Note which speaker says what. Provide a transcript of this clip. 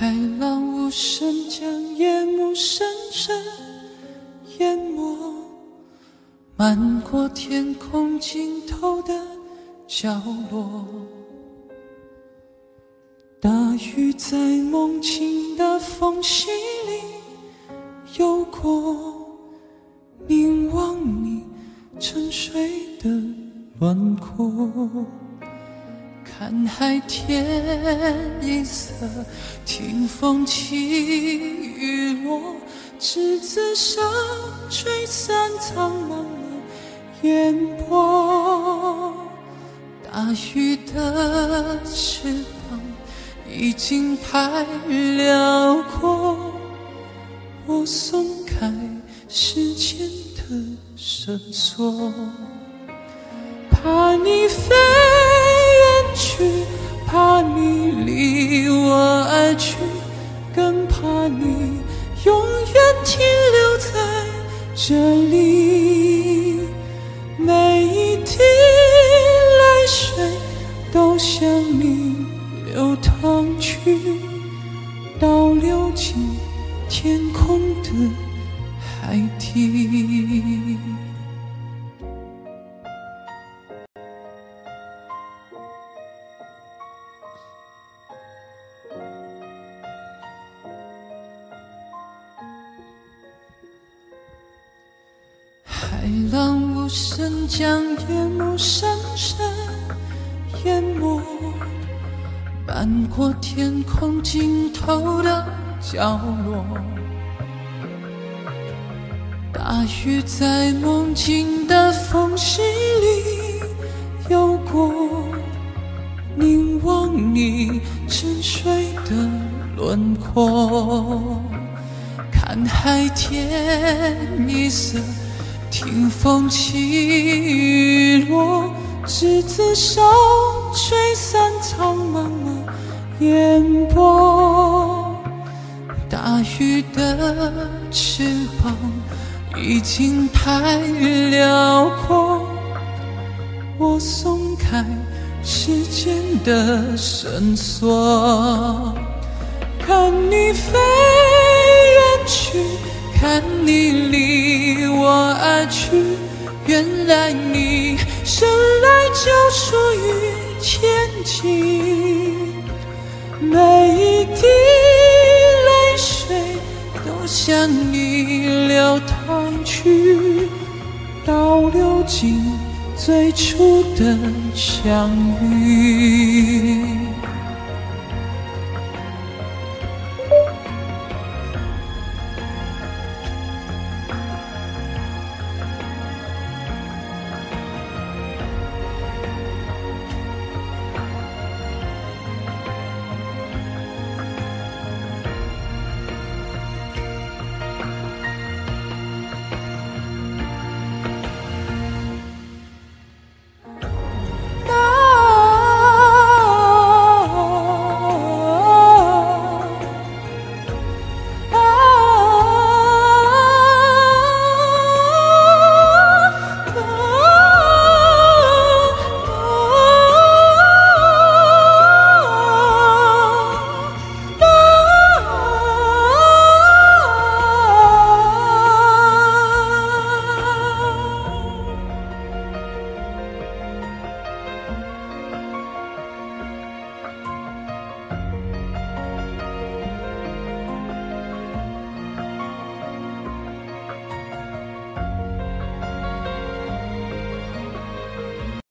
Speaker 1: 海浪无声将夜幕深深淹没，漫过天空尽头的角落。大雨在梦境的缝隙里游过，凝望你沉睡的轮廓。看海天一色，听风起雨落，栀子上吹散苍茫的烟波。大雨的翅膀已经太辽阔，我松开时间的绳索，怕你飞。怕你离我而去，更怕你永远停留在这里。每一滴泪水都向你流淌去，倒流进天空的海底。海浪无声将夜幕深深淹没，漫过天空尽头的角落。大雨在梦境的缝隙里游过，凝望你沉。睡的轮廓，看海天一色。听风起雨落，栀子手吹散苍茫的烟波。大雨的翅膀已经太辽阔，我松开时间的绳索，看你飞远去。看你离去，原来你生来就属于天际。每一滴泪水都向你流淌去，倒流进最初的相遇。